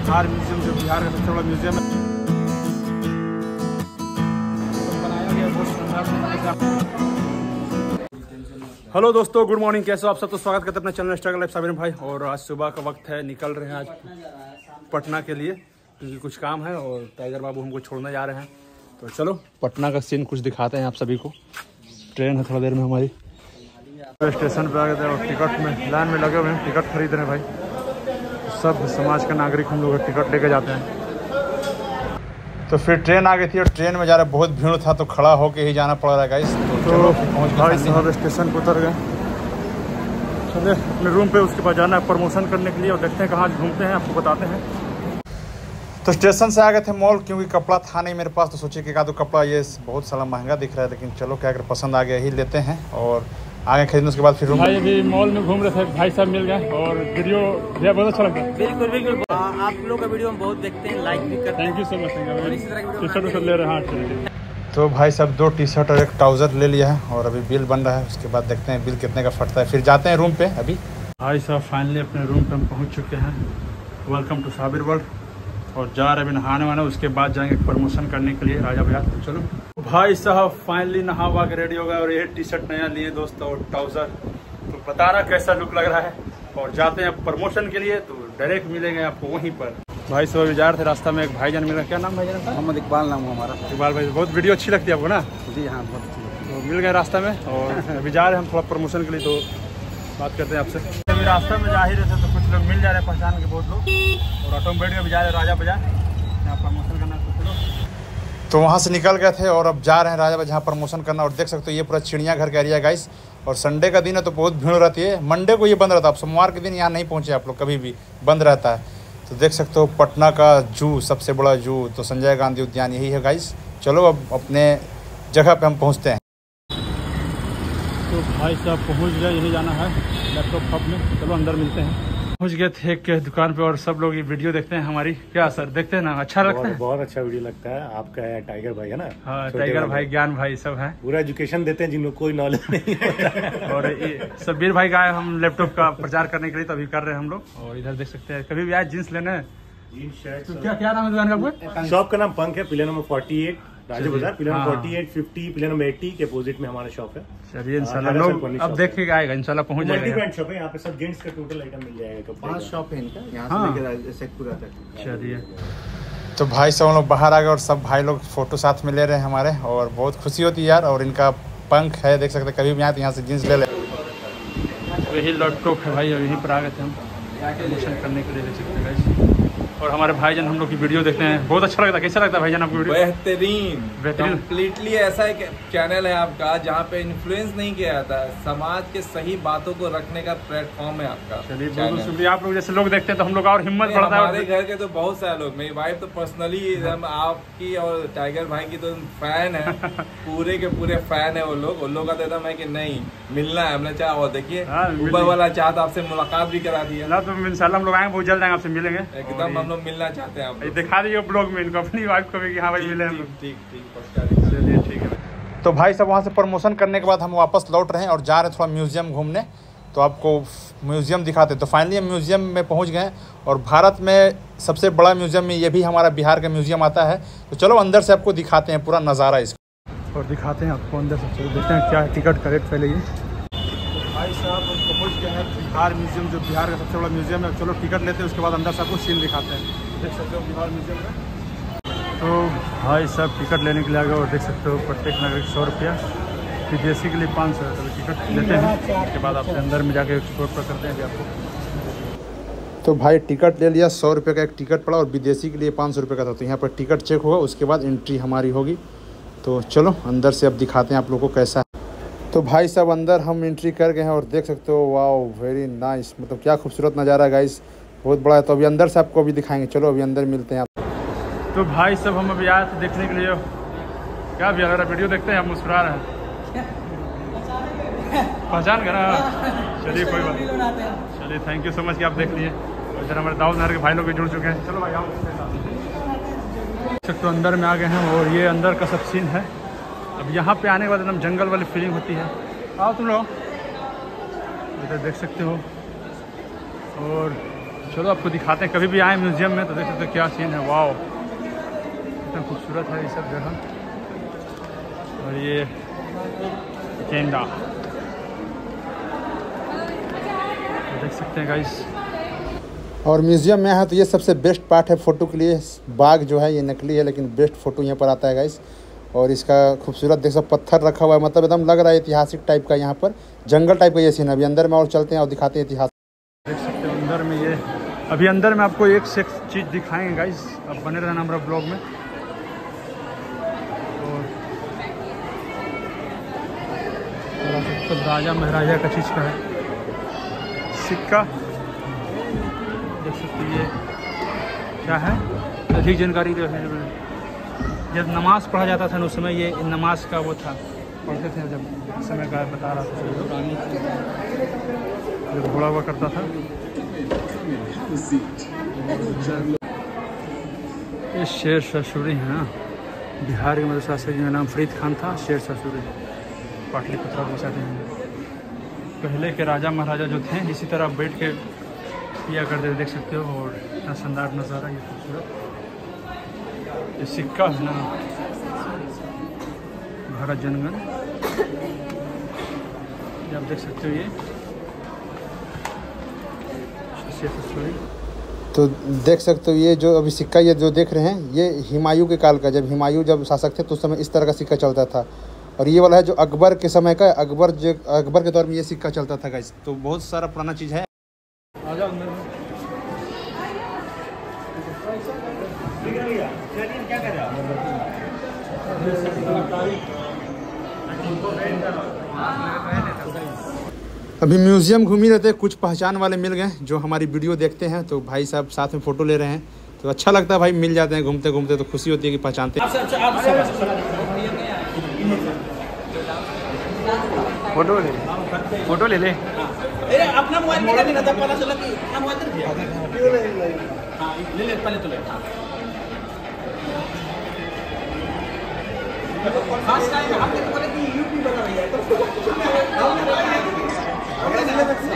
Bihar museum जो बिहार का सबसे बड़ा म्यूज़ियम है हेलो दोस्तों गुड मॉर्निंग कैसे हो आप सब? तो स्वागत करते हैं अपने चैनल स्ट्रगल लाइफ साबिर भाई। और आज सुबह का वक्त है, निकल रहे हैं आज पटना के लिए, क्योंकि कुछ काम है और टाइगर बाबू हमको छोड़ने जा रहे हैं। तो चलो, पटना का सीन कुछ दिखाते हैं आप सभी को। ट्रेन है थोड़ा देर में हमारी। स्टेशन पे आ गए थे और टिकट में लाइन में लगे हुए हैं टिकट खरीद रहे हैं भाई। सब समाज का नागरिक हम लोग टिकट लेके जाते हैं। तो फिर ट्रेन आ गई थी और ट्रेन में जा रहे बहुत भीड़ था तो खड़ा होके ही जाना पड़ रहा है गाइस तो भाई साहब स्टेशन पर उतर गए। चलिए अपने रूम पे उसके पास जाना है प्रमोशन करने के लिए और देखते हैं कहाँ घूमते हैं आपको बताते हैं। तो स्टेशन से आ गए थे मॉल क्योंकि कपड़ा था नहीं मेरे पास तो सोचे कि का तो कपड़ा ये बहुत सारा महँगा दिख रहा है लेकिन चलो क्या अगर पसंद आ गया ही लेते हैं। और आगे खरीदने उसके बाद फिर भाई अभी मॉल में घूम रहे थे भाई साहब मिल गए और वीडियो भैया बहुत अच्छा लगता है। बिल्कुल बिल्कुल। आप लोग का वीडियो हम बहुत देखते हैं लाइक भी करते हैं। Thank you so much T shirt ले रहे हैं हाँ चलिए। तो भाई साहब दो टी शर्ट और एक ट्राउज़र ले लिया है और अभी बिल बन रहा है उसके बाद देखते हैं बिल कितने का फटता है। फिर जाते हैं रूम पे अभी। भाई साहब फाइनली अपने रूम पे हम पहुँच चुके हैं। वेलकम टू साबिर वर्ल्ड और जा रहे अभी नहाने वाने उसके बाद जाएँगे प्रमोशन करने के लिए राजा भैया तो चलो। भाई साहब फाइनली नहा वा के रेडी हो गए और ये टी शर्ट नया लिए दोस्त और ट्राउज़र तो बताना कैसा लुक लग रहा है। और जाते हैं प्रमोशन के लिए तो डायरेक्ट मिलेंगे आपको वहीं पर। भाई साहब जा रहे थे रास्ता में एक भाईजान मिल रहा क्या नाम भाईजान का मोहम्मद इकबाल नाम हुआ हमारा। इकबाल भाई बहुत वीडियो अच्छी लगती है आपको ना? जी हाँ बहुत अच्छी तो मिल गए रास्ता में और अभी जा रहे हैं हम थोड़ा प्रमोशन के लिए तो बात करते हैं आपसे। अभी रास्ता में जा ही रहे थे तो लोग मिल जा रहे हैं पहचान के बहुत लोग। और ऑटो में बैठ के भी जा रहे हैं राजा बाज़ार यहाँ प्रमोशन करना तो तो वहाँ से निकल गए थे और अब जा रहे हैं राजा जहाँ प्रमोशन करना। और देख सकते हो ये पूरा चिड़ियाघर का एरिया गाइस और संडे का दिन है तो बहुत भीड़ रहती है। मंडे को ये बंद रहता है। अब सोमवार के दिन यहाँ नहीं पहुँचे आप लोग कभी भी बंद रहता है। तो देख सकते हो पटना का जू सबसे बड़ा जू तो संजय गांधी उद्यान यही है गाइस चलो अब अपने जगह पे हम पहुँचते हैं। तो भाई साहब पहुँच गए यही जाना है लैपटॉप हब में। चलो अंदर मिलते हैं। पहुँच गए थे एक दुकान पे और सब लोग ये वीडियो देखते हैं हमारी। क्या सर देखते हैं ना? अच्छा लगता है? बहुत अच्छा वीडियो लगता है। आपका है टाइगर भाई है ना? हाँ टाइगर। भाई ज्ञान भाई सब है। पूरा एजुकेशन देते हैं जिनको कोई नॉलेज नहीं होता। और सब्बीर भाई का हम लैपटॉप का प्रचार करने के लिए तो अभी कर रहे हैं हम लोग। और इधर देख सकते हैं कभी भी आए जींस लेने तो क्या क्या नाम है दुकान का शॉप का नाम पंख है पिलर नंबर 48 राजू बाज़ार पिलर हाँ। नंबर 48 50 पिलर नंबर 80 के अपोजिट में हमारा शॉप है। चलिए इंशाल्लाह हाँ, लोग अब शॉप आएगा इंशाल्लाह पहुँच मल्टी ब्रांड शॉप है यहाँ पे सब जेंट्स का टोटल आइटम मिल जाएगा पाँच शॉप है इनका यहाँ हाँ। से लेकर शेखपुरा तक। चलिए। तो भाई सब लोग बाहर आ गए और सब भाई लोग फ़ोटो साथ में ले रहे हैं हमारे और बहुत खुशी होती है यार और इनका पंख है देख सकते कभी भी आए तो यहाँ से जींस ले ले। यही लैपटॉप है भाई यहीं पर आ गए थे हम। प्रमोशन करने के लिए देख सकते हैं। और हमारे भाई भाईजान हम लोग की वीडियो देखते हैं। बहुत अच्छा लगता है। कैसा लगता है भाईजान आपको वीडियो? बेहतरीन। बेहतरीन। कम्प्लीटली ऐसा एक चैनल है आपका जहाँ पे इन्फ्लुएंस नहीं किया जाता। है समाज के सही बातों को रखने का प्लेटफॉर्म है आपका चलिए बहुत शुक्रिया। आप लोग जैसे लोग देखते हैं तो हम लोग और हिम्मत बढ़ता है हमारे घर के तो बहुत सारे लोग मेरी वाइफ तो पर्सनली हम आपकी और टाइगर भाई की तो फ़ैन है। पूरे के पूरे फ़ैन है वो लोग। उन लोग का तो एकदम है कि नहीं मिलना है हमने चाहा और देखिए हाँ। ऊपर वाला चाहत आपसे मुलाकात भी करा दी है। ना तो इंशाल्लाह हम लोग आएँगे बहुत जल्द आएँगे आपसे मिलेंगे। एकदम हम लोग मिलना चाहते हैं आप दिखा दीजिए ब्लॉग में इनको अपनी वाइफ को भी हाँ भाई मिले हम ठीक ठीक चलिए ठीक है। तो भाई साहब वहाँ से प्रमोशन करने के बाद हम वापस लौट रहे हैं और जा रहे हैं थोड़ा म्यूज़ियम घूमने। तो आपको म्यूज़ियम दिखाते तो फाइनली हम म्यूज़ियम में पहुँच गए और भारत में सबसे बड़ा म्यूज़ियम में ये भी हमारा बिहार का म्यूज़ियम आता है। तो चलो अंदर से आपको दिखाते हैं पूरा नज़ारा इसका। और दिखाते हैं आपको अंदर से। चलो देखते हैं क्या टिकट का रेट पहले ये। भाई साहब गए हैं बिहार म्यूज़ियम जो बिहार का सबसे बड़ा म्यूज़ियम है चलो टिकट लेते हैं उसके बाद अंदर से आपको सीन दिखाते हैं। देख सकते हो बिहार म्यूज़ियम में। तो भाई साहब टिकट लेने के लिए आ गए और देख सकते हो प्रत्येक नागरिक सौ रुपया। विदेशी के लिए पाँच सौ तो टिकट लेते हैं। उसके बाद आपके अंदर में जाके एक्सप्लोर पर करते हैं आपको। तो भाई टिकट ले लिया सौ रुपये का एक टिकट पड़ा और विदेशी के लिए पाँच सौ रुपये का था। तो यहाँ पर टिकट चेक होगा उसके बाद एंट्री हमारी होगी। तो चलो अंदर से अब दिखाते हैं आप लोगों को कैसा है तो भाई साहब, अंदर हम एंट्री कर गए हैं और देख सकते हो वाह वेरी नाइस मतलब क्या खूबसूरत नज़ारा गाइस बहुत बड़ा है। तो अभी अंदर से आपको अभी दिखाएँगे। चलो, अभी अंदर मिलते हैं आप। तो भाई सब हम अभी आए थे देखने के लिए। क्या भी अगर वीडियो देखते हैं, हम मुस्कुरा रहे हैं। पहचान कर। चलिए, कोई बात नहीं। चलिए थैंक यू सो मच कि आप देख लिए। इधर हमारे दाऊद नहर के भाई लोग भी जुड़ चुके हैं। चलो भाई, आओ। तो अंदर में आ गए हैं और ये अंदर का सब सीन है। अब यहाँ पे आने के बाद एकदम जंगल वाली फीलिंग होती है। आओ तुम लोग। इधर देख सकते हो। और चलो आपको दिखाते हैं, कभी भी आए म्यूज़ियम में तो देख सकते हो क्या सीन है। वाओ कितना खूबसूरत है ये सब जगह। और ये गेंदा। देख सकते हैं गाइस और म्यूज़ियम में है तो ये सबसे बेस्ट पार्ट है फ़ोटो के लिए। बाघ जो है ये नकली है, लेकिन बेस्ट फ़ोटो यहाँ पर आता है गाइस और इसका खूबसूरत देख सब पत्थर रखा हुआ है मतलब एकदम लग रहा है ऐतिहासिक टाइप का यहाँ पर, जंगल टाइप का ये सीन अभी अंदर में और चलते हैं और दिखाते हैं इतिहास। देख सकते हो, अंदर में ये, अभी अंदर में आपको एक से चीज़ दिखाएँगे गाइस अब बने रहना हमारा ब्लॉग में। और राजा महाराजा का चीज़ का है। सिक्का। देख सकते ये क्या है? अधिक जानकारी है जब नमाज़ पढ़ा जाता था उस समय ये नमाज़ का वो था, पढ़ते थे जब समय का बता रहा था जब घोड़ा हुआ करता था। ये शेर ससुरी है ना, बिहार के मतलब शासक जिनका नाम फरीद खान था, शेर ससुरी पाटलिपुत्र बसाते हैं। पहले के राजा महाराजा जो थे, इसी तरह बैठ के किया करते देख सकते हो, और इतना शानदार नज़ारा, ये खूबसूरत। ये सिक्का है ना। भारत जनगण। ये आप देख सकते हो ये। तो देख सकते हो ये जो अभी सिक्का ये जो देख रहे हैं ये हुमायूं के काल का जब हुमायूं जब शासक थे तो उस समय इस तरह का सिक्का चलता था। और ये वाला है जो अकबर के समय का अकबर जो अकबर के दौर में ये सिक्का चलता था गाइस तो बहुत सारा पुराना चीज़ है। आ जाओ अंदर में अभी म्यूज़ियम घूम ही रहे थे कुछ पहचान वाले मिल गए जो हमारी वीडियो देखते हैं तो भाई साहब साथ में फ़ोटो ले रहे हैं। तो अच्छा लगता है भाई मिल जाते हैं घूमते घूमते तो खुशी होती है कि पहचानते हैं। फ़ोटो ले फ़ोटो ले ले। अपना मोबाइल लेना तब पता चला कि अपना मोबाइल दे हाँ ले ले पहले तो ले खास टाइम हम तो बोले कि यूपी बना रही है। तो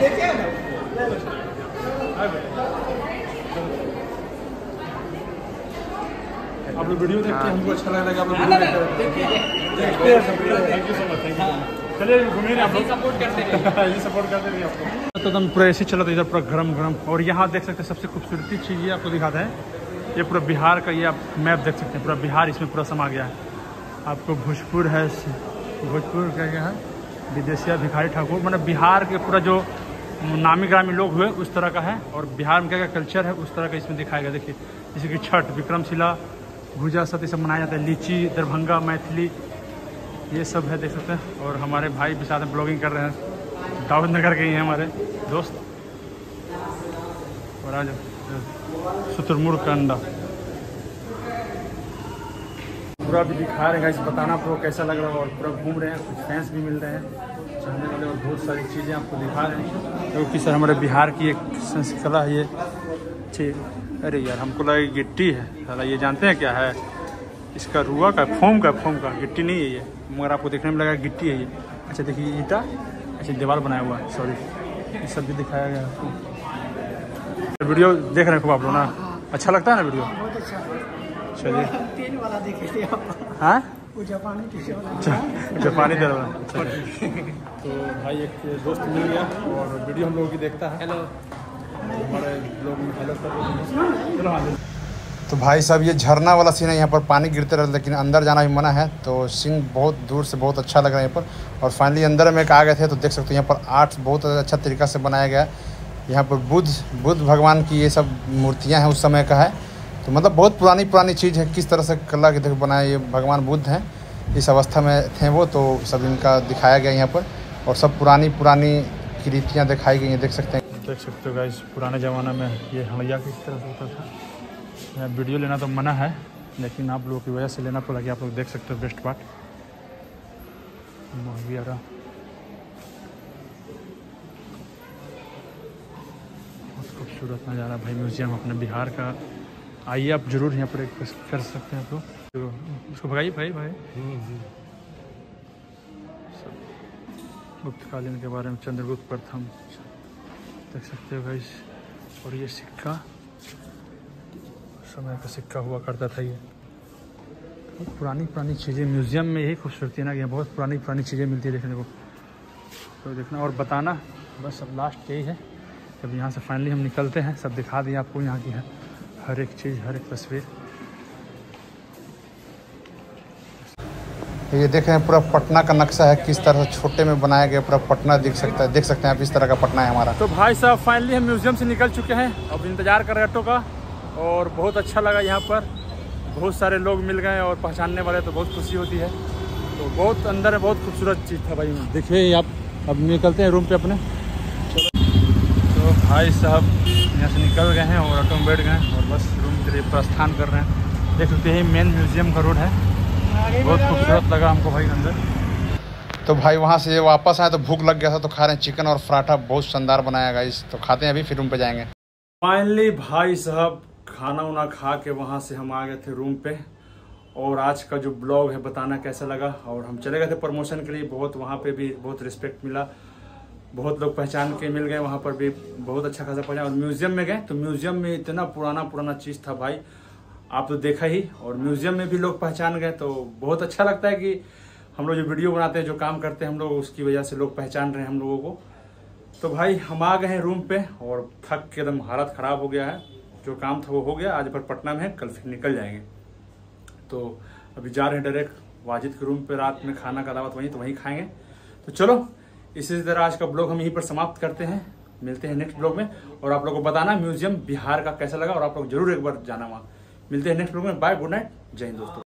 देखिए ना आप लोग वीडियो देखते हैं हमको अच्छा लग रहा है। आप लोग देखते हैं thank you so much thank you चलिए घूमिए ना सपोर्ट करते ये सपोर्ट करते रहिए आपको। तो एकदम पूरा ऐसे चला था इधर पूरा गरम गरम। और यहाँ देख सकते हैं सबसे खूबसूरती चीज़ ये आपको दिखाते हैं। ये पूरा बिहार का ये आप मैप देख सकते हैं पूरा बिहार इसमें पूरा समा गया है। आपको भोजपुर है भोजपुर क्या क्या है विदेशिया भिखारी ठाकुर मतलब बिहार के पूरा जो नामी ग्रामी लोग हुए उस तरह का है। और बिहार में क्या क्या कल्चर है उस तरह का इसमें दिखाया गया। देखिए जैसे कि छठ विक्रमशिला भूजा सती सब मनाया जाता है। लीची दरभंगा मैथिली ये सब है देख सकते हैं। और हमारे भाई भी साथ में ब्लॉगिंग कर रहे हैं। दाऊद नगर के ही हैं हमारे दोस्त। और आज शुतुरमुर्ग का अंडा। पूरा भी दिखा रहे हैं इस बताना आपको कैसा लग रहा है और पूरा घूम रहे हैं। कुछ फैंस भी मिल रहे हैं। चाहने वाले और बहुत सारी चीज़ें आपको दिखा रहे हैं। क्योंकि सर, हमारे बिहार की एक संस्कृति है ये। ठीक अरे यार, हमको लगा गिट्टी है। ये जानते हैं क्या है? इसका रुआ का फोम का फोम का गिट्टी नहीं है ये। मगर आपको देखने में लगा गिट्टी है ये। अच्छा देखिए ईटा। अच्छा दीवार बनाया हुआ है सॉरी ये सब भी दिखाया गया है आपको। वीडियो देख रहे हैं खूब आप लोग ना? अच्छा लगता है ना वीडियो? चलिए। तेल थे आप। हाँ? जापानी टी अच्छा अच्छा तो भाई एक दोस्त मिल गया और वीडियो हम लोगों की देखता है। हेलो हमारे लोग हेलो कर रहे हैं। चलो हाँ तो भाई साहब, ये झरना वाला सीन है यहाँ पर, पानी गिरते रहता लेकिन अंदर जाना भी मना है। तो सीन बहुत दूर से बहुत अच्छा लग रहा है यहाँ पर। और फाइनली अंदर में एक आ गए थे तो देख सकते हो यहाँ पर आर्ट बहुत अच्छा तरीका से बनाया गया है। यहाँ पर बुद्ध बुद्ध भगवान की ये सब मूर्तियाँ हैं उस समय का है। तो मतलब बहुत पुरानी पुरानी चीज़ है, किस तरह से कला के देखो बनाए ये भगवान बुद्ध हैं, इस अवस्था में थे वो तो सब इनका दिखाया गया यहाँ पर। और सब पुरानी पुरानी कृतियाँ दिखाई गई हैं, देख सकते हैं। देख सकते हो गाइस पुराने ज़माने में ये हड़ैया किस तरह से होता था? वीडियो लेना तो मना है लेकिन आप लोगों की वजह से लेना पड़ा कि आप लोग देख सकते हो बेस्ट पार्ट बहुत खूबसूरत नज़ारा भाई म्यूज़ियम अपने बिहार का। आइए आप ज़रूर यहाँ पर एक कर सकते हैं आप लोग। तो उसको भगाइए भाई भाई। गुप्तकालीन के बारे में चंद्रगुप्त प्रथम देख सकते हो भाई और ये सिक्का। समय का सिक्का हुआ करता था ये। बहुत पुरानी पुरानी चीज़ें। म्यूज़ियम में यही खूबसूरती है ना कि बहुत पुरानी पुरानी चीज़ें मिलती है देखने को। तो देखना और बताना। बस अब लास्ट यही है। जब यहाँ से फाइनली हम निकलते हैं सब दिखा दिए आपको यहाँ की है हर एक चीज़ हर एक तस्वीर। ये देख रहे हैं पूरा पटना का नक्शा है किस तरह से छोटे में बनाया गया पूरा पटना दिख सकता है। देख सकते हैं आप इस तरह का पटना है हमारा। तो भाई साहब फाइनली हम म्यूज़ियम से निकल चुके हैं। अब इंतज़ार कर रहे हैं ऑटो का। और बहुत अच्छा लगा यहाँ पर। बहुत सारे लोग मिल गए और पहचानने वाले तो बहुत खुशी होती है। तो बहुत अंदर है, बहुत खूबसूरत चीज़ था भाई। देखिए, आप अब निकलते हैं रूम पे अपने। तो भाई साहब, यहाँ से निकल गए हैं और ऑटो में बैठ गए और बस रूम के लिए प्रस्थान कर रहे हैं। देख सकते हैं मेन म्यूज़ियम का रोड है। बहुत खूबसूरत लगा हमको भाई अंदर। तो भाई वहाँ से वापस आए तो भूख लग गया था तो खा रहे हैं चिकन और पराठा। बहुत शानदार बनाया गया इस। तो खाते हैं अभी, फिर रूम पे जाएँगे। फाइनली भाई साहब खाना वाना खा के वहाँ से हम आ गए थे रूम पे। और आज का जो ब्लॉग है, बताना कैसा लगा? और हम चले गए थे प्रमोशन के लिए, बहुत वहाँ पे भी बहुत रिस्पेक्ट मिला। बहुत लोग पहचान के मिल गए, वहाँ पर भी बहुत अच्छा खासा पहचान और म्यूज़ियम में गए तो म्यूज़ियम में इतना पुराना पुराना चीज़ था भाई, आप तो देखा ही। और म्यूज़ियम में भी लोग पहचान गए तो बहुत अच्छा लगता है कि हम लोग जो वीडियो बनाते हैं, जो काम करते हैं हम लोग, उसकी वजह से लोग पहचान रहे हैं हम लोगों को। तो भाई, हम आ गए हैं रूम पे, और थक के एकदम हालत ख़राब हो गया है। जो काम था वो हो गया। आज भर पटना में है, कल फिर निकल जाएँगे। तो अभी जा रहे हैं डायरेक्ट वाजिद के रूम पे, रात में खाना का दावत वहीं तो वहीं खाएँगे। तो चलो इसी तरह आज का ब्लॉग हम यहीं पर समाप्त करते हैं। मिलते हैं नेक्स्ट ब्लॉग में। और आप लोग को बताना म्यूज़ियम बिहार का कैसा लगा, और आप लोग ज़रूर एक बार जाना वहाँ। मिलते हैं नेक्स्ट ब्लॉग में। Bye, good night. जय हिंद दोस्तों।